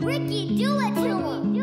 Ricky, do it to him!